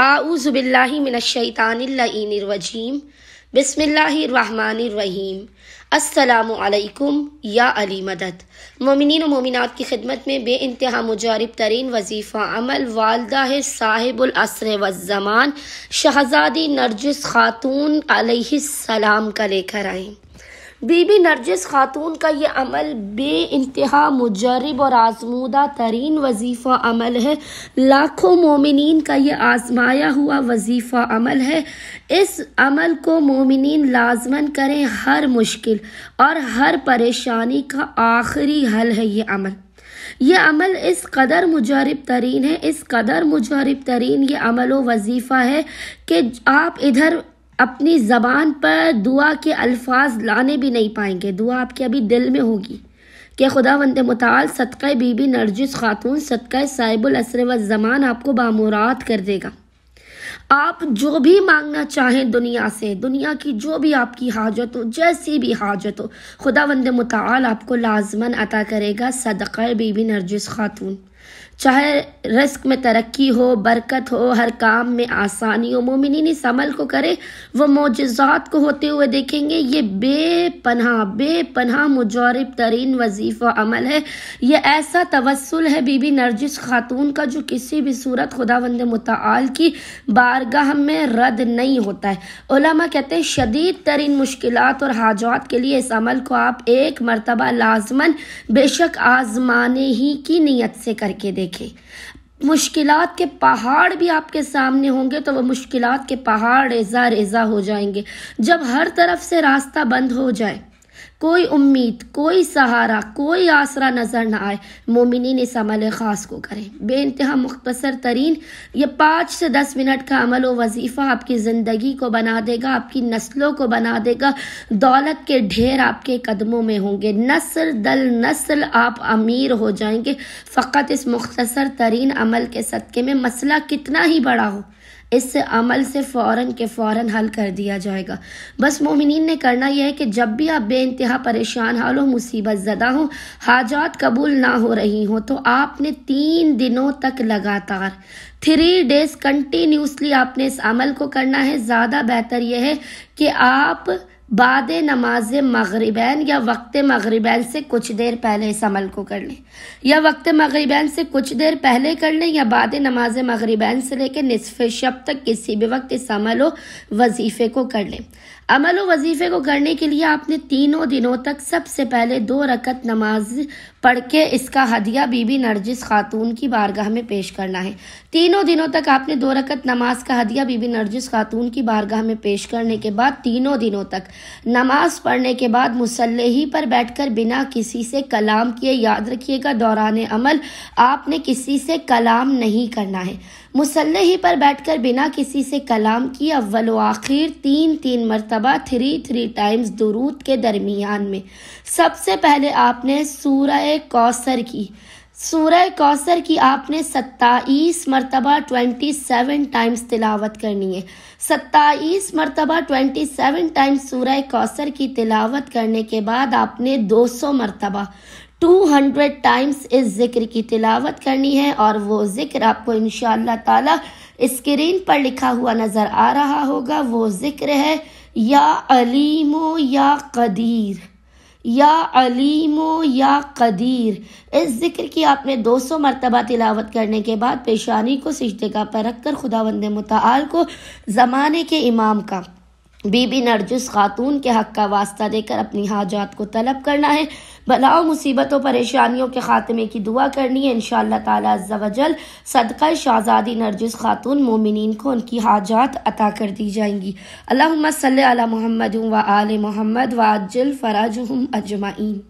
आऊज़बिल्लिमिनशैतानिल्लईनिर्वजीम बिस्मिल्लाहिर्रहमानिर्रहीम अस्सलामु अलैकुम या अली मदद मोमिन मोमिनत की खिदमत में बे इंतहा मुजारब तरीन वजीफ़ा अमल वालदा है साहिबुल असर वज़मान शहज़ादी नरजिस खातून अलैहिस्सलाम का लेकर आए बीबी नरजिस खातून का ये अमल बे इंतहा मुजरब और आजमूदा तरीन वजीफ़ा अमल है। लाखों मोमिन का ये आजमाया हुआ वजीफ़ा अमल है। इस अमल को मोमिन लाजमन करें हर मुश्किल और हर परेशानी का आखिरी हल है ये अमल। ये अमल इस कदर मुजरब तरीन है, इस कदर मुजरब तरीन ये अमल व वजीफ़ा है कि आप इधर अपनी ज़बान पर दुआ के अल्फाज लाने भी नहीं पाएँगे। दुआ आपके अभी दिल में होगी कि खुदा वंद मताल, सदक़ बीबी नरजिस खातून, सदक़ साहिबुल असर व ज़मान आपको बामुराद कर देगा। आप जो भी मांगना चाहें दुनिया से, दुनिया की जो भी आपकी हाजत हो, जैसी भी हाजत हो खुदा वंद मताल आपको लाजमन अता करेगा, सदक़ बीबी नरजिस खातून। चाहे रिस्क में तरक्की हो, बरकत हो, हर काम में आसानी हो मोमिन इस अमल को करे, वो मोजात को होते हुए देखेंगे, ये बेपनाह बेपनाह मुजरब तरीन वजीफ़ा अमल है। ये ऐसा तवसल है, बीबी नरजिस खातून का, जो किसी भी सूरत खुदा वंद मुताल की बारगाह में रद्द नहीं होता है। ओलमा कहते हैं, शदीद तरीन मुश्किल और हाजात के लिए इस अमल को आप एक मरतबा लाजमन, बेशक आजमाने ही की नीयत से करके देखें। मुश्किलात के पहाड़ भी आपके सामने होंगे तो वह मुश्किलात के पहाड़ रेजा रेजा हो जाएँगे। जब हर तरफ़ से रास्ता बंद हो जाए कोई उम्मीद, कोई सहारा, कोई आसरा नज़र ना आए। मोमिन इस अमल ख़ास को करें। बे इंतहा मुख्तसर तरीन, ये पाँच से दस मिनट का अमल व वजीफ़ा आपकी ज़िंदगी को बना देगा, आपकी नस्लों को बना देगा। दौलत के ढेर आपके कदमों में होंगे। नस्ल, दल, नस्ल, आप अमीर हो जाएँगे। फ़कत इस मुख्तसर तरीन अमल के सदक़े में मसला कितना ही बड़ा हो। इस अमल से फ़ौरन के फ़ौरन हल कर दिया जाएगा। बस मोमिन ने करना यह है कि जब भी आप बे इंतहा परेशान, हाल हो मुसीबत ज़दा हो, हाजात कबूल ना हो रही हों तो आपने तीन दिनों तक लगातार थ्री डेज़ कंटिन्यूसली आपने इस अमल को करना है। ज़्यादा बेहतर यह है कि आप बाद नमाज़ मगरबैन या वक्त मगरबैन से कुछ देर पहले इस अमल को कर लें। या वक्त मगरबैन से कुछ देर पहले कर लें या बाद नमाज़ मगरबैन से लेकर नसफ़ शब तक किसी भी वक्त इस अमल व वजीफ़े को कर लें। अमल वजीफ़े को करने के लिए आपने तीनों दिनों तक सबसे पहले दो रकत नमाज़ पढ़ के इसका हदिया बीबी नरजिस खातून की बारगाह में पेश करना है। तीनों दिनों तक आपने दो रकत नमाज़ का हदिया बीबी नरजिस खातून की बारगाह में पेश करने के बाद तीनों दिनों तक नमाज़ पढ़ने के बाद मुसल्ले ही पर बैठकर बिना किसी से कलाम किए याद रखिएगा, दौरान अमल आपने किसी से कलाम नहीं करना है। मुसल्ले ही पर बैठकर बिना किसी से कलाम किए अव्वल आखिर तीन तीन मरतबा थ्री थ्री टाइम्स दुरूद के दरमियान में। सबसे पहले आपने सूरह कौसर की। सूरह कौसर की आपने सत्ताईस मरतबा ट्वेंटी सेवन टाइम्स तिलावत करनी है। सत्ताईस मरतबा ट्वेंटी सेवन टाइम्स सूरह कौसर की तिलावत करने के बाद आपने दो सौ मरतबा टू हंड्रेड टाइम्स इस ज़िक्र की तिलावत करनी है और वो ज़िक्र आपको इन ताला स्क्रीन पर लिखा हुआ नज़र आ रहा होगा। वो ज़िक्र है या अलीमो या कदीर। या अलीमो या कदीर। इस ज़िक्र की आपने 200 मरतबा तिलावत करने के बाद पेशानी को सिजदेगा पर रख कर खुदा वंद मुताल को ज़माने के इमाम का। बीबी नरजुस खातून के हक का वास्ता देकर अपनी हाजात को तलब करना है। बलाओ मुसीबतों, परेशानियों के खात्मे की दुआ करनी है। इन तालाजल सदका शाहजादी नरजिस खातून मोमिन को उनकी हाजात अता कर दी जाएँगी। अल्लाह सल मोहम्मद व आल मोहम्मद अजल फ़राज अजमाइन